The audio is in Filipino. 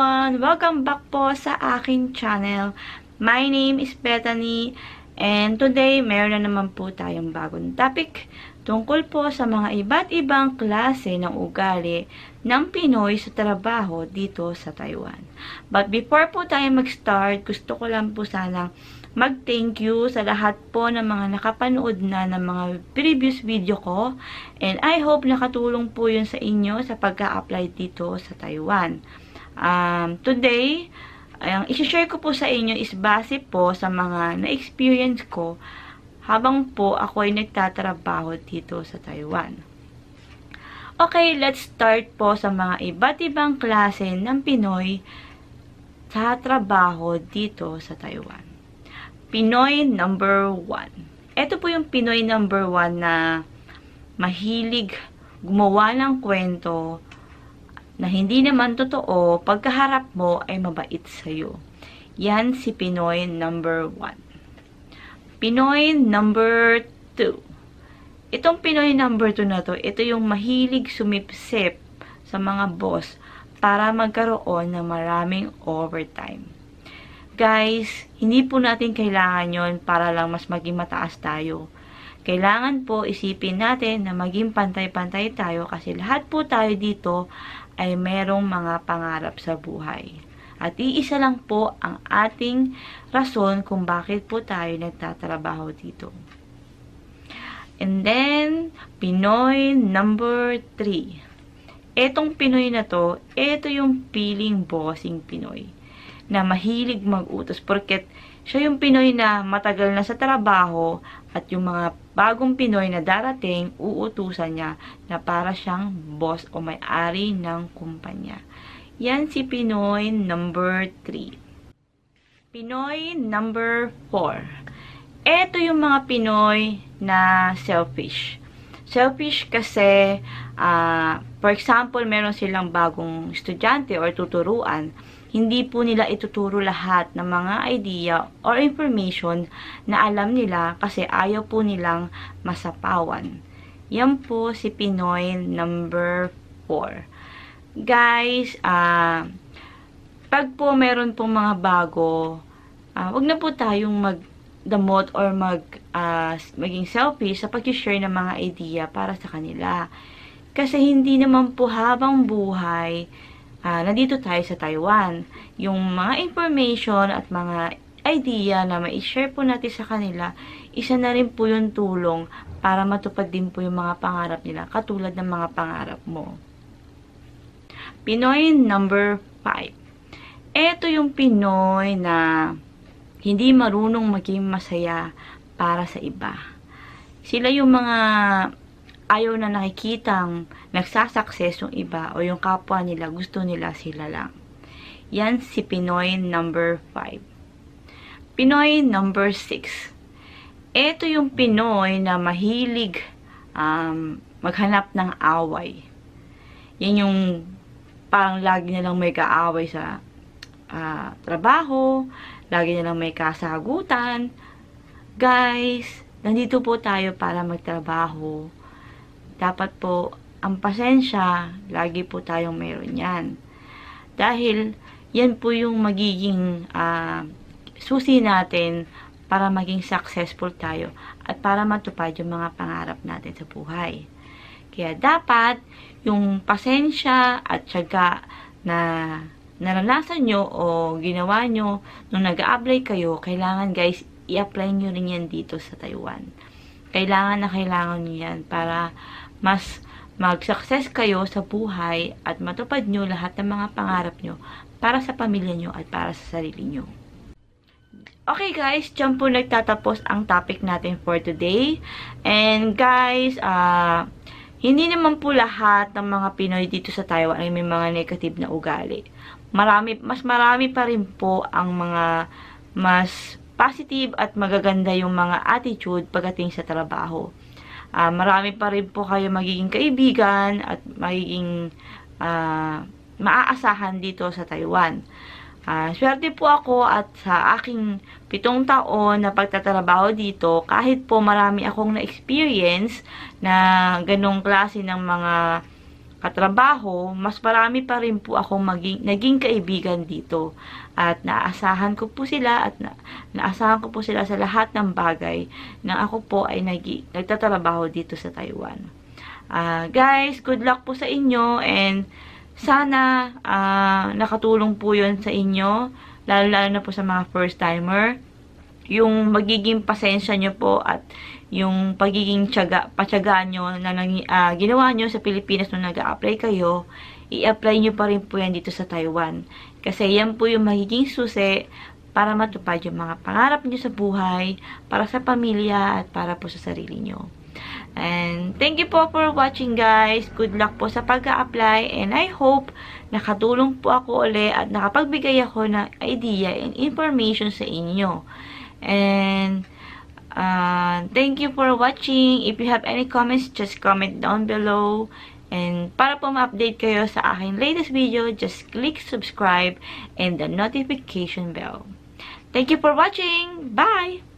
everyone! Welcome back po sa aking channel. My name is Bethany and today meron na naman po tayong bagong topic tungkol po sa mga iba't ibang klase ng ugali ng Pinoy sa trabaho dito sa Taiwan. But before po tayo mag-start, gusto ko lang po sanang mag-thank you sa lahat po ng mga nakapanood na ng mga previous video ko and I hope nakatulong po yun sa inyo sa pagka-apply dito sa Taiwan. Um, today, ang isi-share ko po sa inyo is base po sa mga na-experience ko habang po ako ay nagtatrabaho dito sa Taiwan. Okay, let's start po sa mga iba't ibang klase ng Pinoy sa trabaho dito sa Taiwan. Pinoy number one. Ito po yung Pinoy number one na mahilig gumawa ng kwento na hindi naman totoo pagkaharap mo ay mabait sa'yo. Yan si Pinoy number 1. Pinoy number 2. Itong Pinoy number 2 na to, ito yung mahilig sumipsip sa mga boss para magkaroon ng maraming overtime. Guys, hindi po natin kailangan yon para lang mas maging mataas tayo. Kailangan po isipin natin na maging pantay-pantay tayo kasi lahat po tayo dito ay merong mga pangarap sa buhay. At iisa lang po ang ating rason kung bakit po tayo nagtatrabaho dito. And then, Pinoy number 3. Etong Pinoy na to, ito yung feeling bossing Pinoy na mahilig mag-utos porket siya yung Pinoy na matagal na sa trabaho at yung mga bagong Pinoy na darating, uutusan niya na para siyang boss o may-ari ng kumpanya. Yan si Pinoy number 3. Pinoy number 4. Ito yung mga Pinoy na selfish. Selfish kasi, uh, for example, meron silang bagong estudyante or tuturuan hindi po nila ituturo lahat ng mga idea or information na alam nila kasi ayaw po nilang masapawan. Yan po si Pinoy number 4. Guys, ah, uh, pag po meron pong mga bago, uh, wag na po tayong magdamot or mag, uh, maging selfish sa pag-share ng mga idea para sa kanila. Kasi hindi naman po habang buhay uh, nandito tayo sa Taiwan. Yung mga information at mga idea na ma-share po natin sa kanila, isa na rin po yung tulong para matupad din po yung mga pangarap nila, katulad ng mga pangarap mo. Pinoy number 5. Ito yung Pinoy na hindi marunong maging masaya para sa iba. Sila yung mga ayaw na nakikitang nagsasakses yung iba o yung kapwa nila, gusto nila sila lang. Yan si Pinoy number 5. Pinoy number 6. Ito yung Pinoy na mahilig um, maghanap ng away. Yan yung parang lagi nilang may kaaway sa uh, trabaho, lagi nilang may kasagutan. Guys, nandito po tayo para magtrabaho dapat po, ang pasensya, lagi po tayong meron yan. Dahil, yan po yung magiging uh, susi natin para maging successful tayo at para matupad yung mga pangarap natin sa buhay. Kaya dapat, yung pasensya at syaga na naranasan nyo o ginawa nyo nung nag-a-apply kayo, kailangan guys, i-apply nyo rin yan dito sa Taiwan. Kailangan na kailangan nyo yan para mas mag-success kayo sa buhay at matupad nyo lahat ng mga pangarap nyo para sa pamilya nyo at para sa sarili nyo. Okay guys, dyan po nagtatapos ang topic natin for today. And guys, uh, hindi naman po lahat ng mga Pinoy dito sa Taiwan ay may mga negative na ugali. Marami, mas marami pa rin po ang mga mas positive at magaganda yung mga attitude pagdating sa trabaho uh, marami pa rin po kayo magiging kaibigan at magiging uh, maaasahan dito sa Taiwan. Uh, swerte po ako at sa aking pitong taon na pagtatrabaho dito, kahit po marami akong na-experience na ganong klase ng mga katrabaho, mas marami pa rin po akong maging, naging kaibigan dito. At naasahan ko po sila at na, naasahan ko po sila sa lahat ng bagay na ako po ay nag, nagtatrabaho dito sa Taiwan. Uh, guys, good luck po sa inyo and sana uh, nakatulong po yun sa inyo, lalo-lalo na po sa mga first-timer. Yung magiging pasensya nyo po at yung pagiging tiyaga, patyaga nyo na uh, ginawa nyo sa Pilipinas nung nag-a-apply kayo, i-apply nyo pa rin po yan dito sa Taiwan. Kasi yan po yung magiging susi para matupad yung mga pangarap nyo sa buhay, para sa pamilya, at para po sa sarili nyo. And thank you po for watching guys. Good luck po sa pag-apply and I hope nakatulong po ako uli at nakapagbigay ako ng idea and information sa inyo. And Uh, thank you for watching. If you have any comments, just comment down below. And para po ma-update kayo sa aking latest video, just click subscribe and the notification bell. Thank you for watching. Bye!